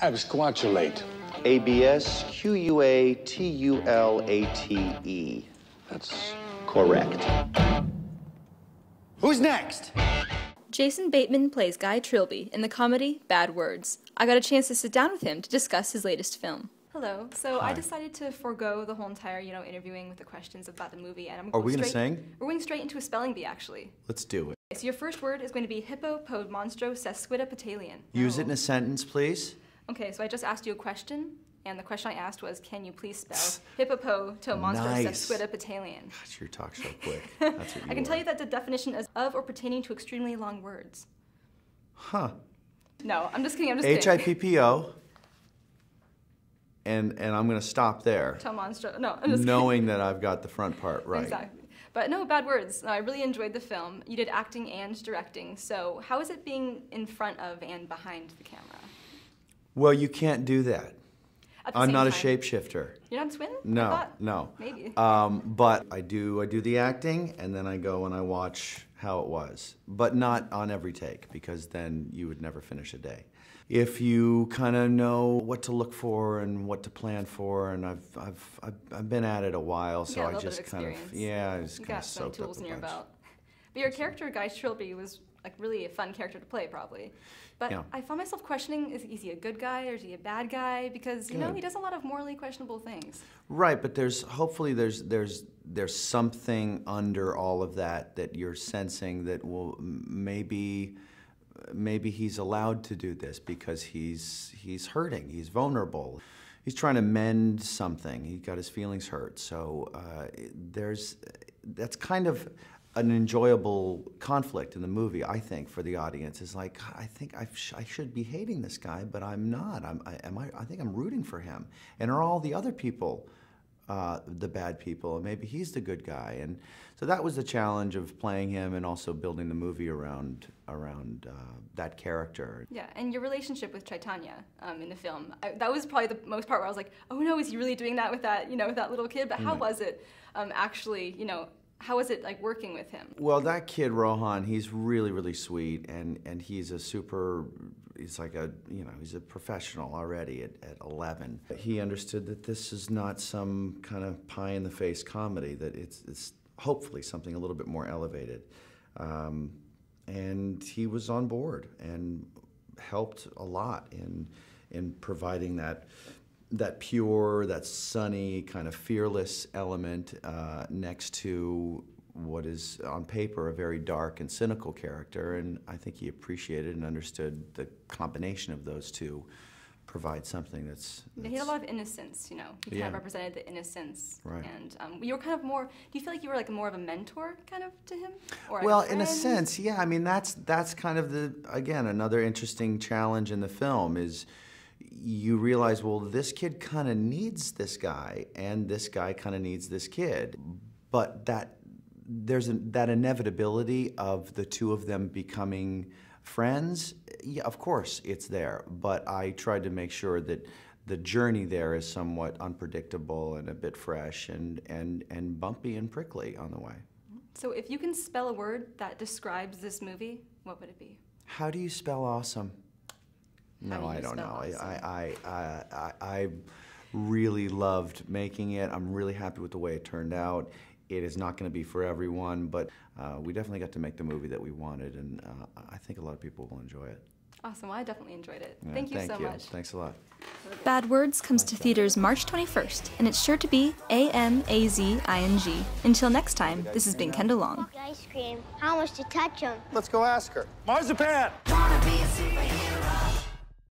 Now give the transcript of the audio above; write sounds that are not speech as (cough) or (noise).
Absquatulate. A B S Q U A T U L A T E. That's Correct. Who's next? Jason Bateman plays Guy Trilby in the comedy Bad Words. I got a chance to sit down with him to discuss his latest film. Hello. So I decided to forego the whole entire, you know, interviewing with the questions about the movie, and I'm Are going we gonna sing? We're going straight into a spelling bee, actually. Let's do it. So your first word is going to be hippopotomonstrosesquipedalian. Use it oh. in a sentence, please. Okay, so I just asked you a question, and the question I asked was, can you please spell (laughs) hippopotomonstrosesquipedalian? Gosh, you talk so (laughs) quick. That's what you I can are. tell you that the definition is of or pertaining to extremely long words. Huh. No, I'm just kidding. I'm just H (laughs) kidding. I P P O. And and I'm gonna stop there, To monstro. No, I'm just knowing that I've got the front part right. Exactly. But no, bad words. No, I really enjoyed the film. You did acting and directing. So how is it being in front of and behind the camera? Well, you can't do that. I'm not a shapeshifter. You're not a twin? No, no. Maybe. Um, but I do I do the acting, and then I go and I watch how it was, but not on every take because then you would never finish a day. If you kind of know what to look for and what to plan for, and I've I've I've, been at it a while, so got a I little bit of just kind of yeah, I just kind got of some soaked tools up in your belt. But your character, Guy Trilby, was like really a fun character to play, probably. But Yeah. I found myself questioning: Is, is he a good guy or is he a bad guy? Because you know he does a lot of morally questionable things. Right, but there's hopefully there's there's there's something under all of that that you're sensing that will maybe maybe he's allowed to do this because he's he's hurting, he's vulnerable. He's trying to mend something. He got his feelings hurt. So uh, there's that's kind of an enjoyable conflict in the movie, I think, for the audience. Is like I think I, sh- I should be hating this guy, but I'm not. I'm, I, am I, I think I'm rooting for him. And are all the other people uh, the bad people, and maybe he's the good guy. And so that was the challenge of playing him and also building the movie around around uh, that character. Yeah, and your relationship with Chaitanya um, in the film, I, that was probably the most part where I was like, oh no, is he really doing that with that, you know, with that little kid? But how was it um, actually, you know, how was it like working with him? Well, that kid Rohan, he's really really sweet, and and he's a super. He's like a you know he's a professional already at, at 11. He understood that this is not some kind of pie in the face comedy. That it's it's hopefully something a little bit more elevated. Um, and he was on board and helped a lot in in providing that that pure, that sunny, kind of fearless element uh, next to what is on paper a very dark and cynical character. And I think he appreciated and understood the combination of those two provide something that's. He had a lot of innocence, you know. He kind Yeah. of represented the innocence. Right. And um, you were kind of more, do you feel like you were like more of a mentor kind of to him? Or like well, in a sense, yeah. I mean, that's that's kind of the again another interesting challenge in the film is you realize, well, this kid kind of needs this guy, and this guy kind of needs this kid, but that there's a, that inevitability of the two of them becoming friends. Yeah, of course, it's there, but I tried to make sure that the journey there is somewhat unpredictable and a bit fresh and and and bumpy and prickly on the way. So if you can spell a word that describes this movie, what would it be? How do you spell awesome? How do No, I don't know. I, awesome? I, I, I, I really loved making it. I'm really happy with the way it turned out. It is not going to be for everyone, but uh, we definitely got to make the movie that we wanted, and uh, I think a lot of people will enjoy it. Awesome. Well, I definitely enjoyed it. Yeah, Thank you so much. Thanks a lot. Bad Words comes to theaters March 21st, and it's sure to be A M A Z I N G. Until next time, this has been Kendall Long. Ice cream. How much to touch them? Let's go ask her. Marzipan! Wanna be a